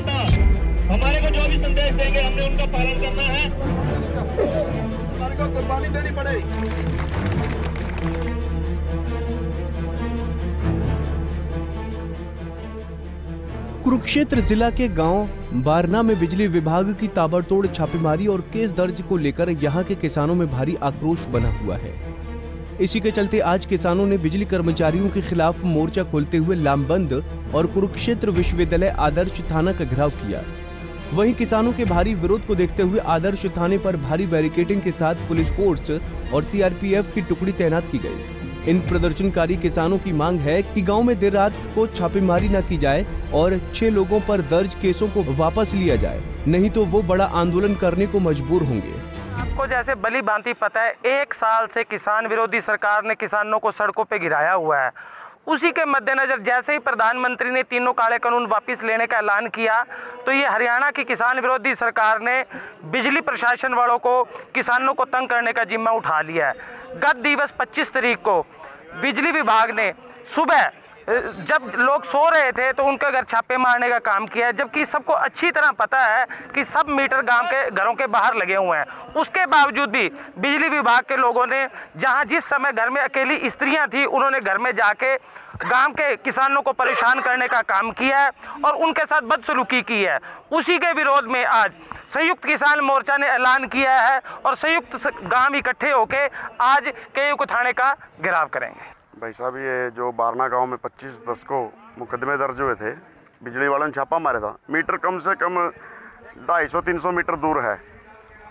नेता। हमारे को जो भी संदेश देंगे, हमने उनका पालन करना है। हमारे को कुर्बानी देनी पड़ेगी। कुरुक्षेत्र जिला के गाँव बारना में बिजली विभाग की ताबड़तोड़ छापेमारी और केस दर्ज को लेकर यहाँ के किसानों में भारी आक्रोश बना हुआ है। इसी के चलते आज किसानों ने बिजली कर्मचारियों के खिलाफ मोर्चा खोलते हुए लामबंद और कुरुक्षेत्र विश्वविद्यालय आदर्श थाना का घेराव किया। वहीं किसानों के भारी विरोध को देखते हुए आदर्श थाने पर भारी बैरिकेडिंग के साथ पुलिस फोर्स और सीआरपीएफ की टुकड़ी तैनात की गई। इन प्रदर्शनकारी किसानों की मांग है कि गाँव में देर रात को छापेमारी न की जाए और छह लोगों पर दर्ज केसों को वापस लिया जाए, नहीं तो वो बड़ा आंदोलन करने को मजबूर होंगे। आपको जैसे बली भांति पता है, एक साल से किसान विरोधी सरकार ने किसानों को सड़कों पे गिराया हुआ है। उसी के मद्देनजर जैसे ही प्रधानमंत्री ने तीनों काले कानून वापस लेने का ऐलान किया तो ये हरियाणा की किसान विरोधी सरकार ने बिजली प्रशासन वालों को, किसानों को तंग करने का जिम्मा उठा लिया है। गत दिवस 25 तारीख को बिजली विभाग ने सुबह जब लोग सो रहे थे तो उनके घर छापे मारने का काम किया है, जबकि सबको अच्छी तरह पता है कि सब मीटर गाँव के घरों के बाहर लगे हुए हैं। उसके बावजूद भी बिजली विभाग के लोगों ने, जहाँ जिस समय घर में अकेली स्त्रियाँ थी, उन्होंने घर में जाके गाँव के किसानों को परेशान करने का काम किया है और उनके साथ बदसलूकी की है। उसी के विरोध में आज संयुक्त किसान मोर्चा ने ऐलान किया है और संयुक्त गाँव इकट्ठे होकर आज केयू थाने का घेराव करेंगे। भाई साहब, ये जो बारना गाँव में 25 दस को मुकदमे दर्ज हुए थे, बिजली वालों ने छापा मारा था, मीटर कम से कम 250 300 मीटर दूर है,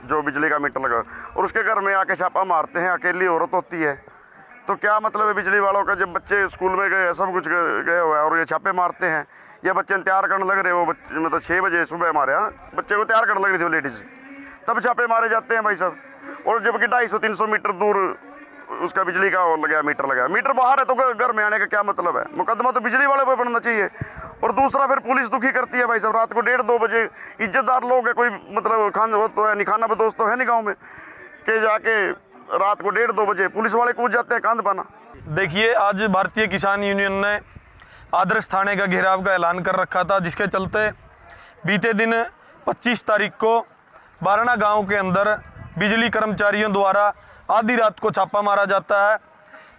जो बिजली का मीटर लगा। और उसके घर में आके छापा मारते हैं, अकेली औरत होती है। तो क्या मतलब है बिजली वालों का, जब बच्चे स्कूल में गए, सब कुछ गए हुए और ये छापे मारते हैं? या बच्चे तैयार करने लग रहे वो बच्चे मतलब छः बजे सुबह हमारे यहाँ, बच्चे को तैयार करने लग रही थी लेडीज़। तब छापे मारे जाते हैं भाई साहब। और जबकि ढाई सौ, तीन सौ मीटर दूर उसका बिजली का वो लगा, मीटर लगाया मीटर बाहर है तो घर में आने का क्या मतलब है? मुकदमा तो बिजली वाले पर बनना चाहिए। और दूसरा फिर पुलिस दुखी करती है भाई साहब, रात को डेढ़ दो बजे इज्जतदार लोग है, कोई मतलब खान वो तो है नहीं, खाना बदोश तो है नहीं गाँव में। के जाके रात को डेढ़ दो बजे पुलिस वाले कूद जाते हैं कांध पाना। देखिए, आज भारतीय किसान यूनियन ने आदर्श थाने का घेराव का ऐलान कर रखा था, जिसके चलते बीते दिन 25 तारीख को बारना गाँव के अंदर बिजली कर्मचारियों द्वारा आधी रात को छापा मारा जाता है,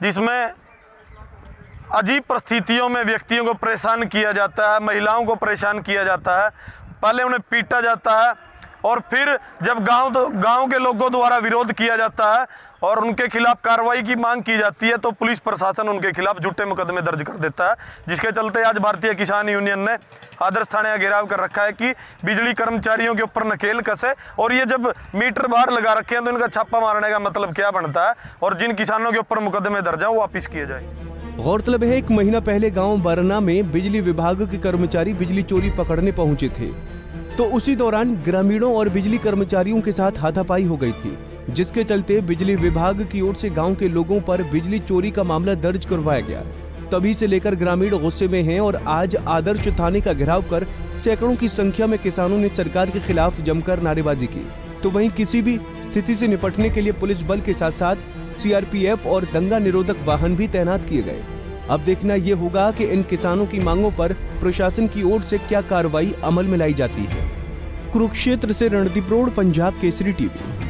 जिसमें अजीब परिस्थितियों में व्यक्तियों को परेशान किया जाता है, महिलाओं को परेशान किया जाता है। पहले उन्हें पीटा जाता है और फिर जब गाँव तो गाँव के लोगों द्वारा विरोध किया जाता है और उनके खिलाफ कार्रवाई की मांग की जाती है तो पुलिस प्रशासन उनके खिलाफ झूठे मुकदमे दर्ज कर देता है, जिसके चलते आज भारतीय किसान यूनियन ने आदर्श थाने का घेराव कर रखा है कि बिजली कर्मचारियों के ऊपर नकेल कसे और ये जब मीटर बाहर लगा रखे हैं तो इनका छापा मारने का मतलब क्या बनता है और जिन किसानों के ऊपर मुकदमे दर्ज है, वो वापिस किए जाए। गौरतलब है, एक महीना पहले गाँव बरना में बिजली विभाग के कर्मचारी बिजली चोरी पकड़ने पहुँचे थे। तो उसी दौरान ग्रामीणों और बिजली कर्मचारियों के साथ हाथापाई हो गई थी। जिसके चलते बिजली विभाग की ओर से गाँव के लोगों पर बिजली चोरी का मामला दर्ज करवाया गया। तभी से लेकर ग्रामीण गुस्से में हैं और आज आदर्श थाने का घेराव कर सैकड़ों की संख्या में किसानों ने सरकार के खिलाफ जमकर नारेबाजी की। तो वहीं किसी भी स्थिति से निपटने के लिए पुलिस बल के साथ साथ सीआरपीएफ और दंगा निरोधक वाहन भी तैनात किए गए। अब देखना ये होगा कि इन किसानों की मांगों पर प्रशासन की ओर से क्या कार्रवाई अमल में लाई जाती है। कुरुक्षेत्र से रणदीप रोड, पंजाब केसरी टीवी।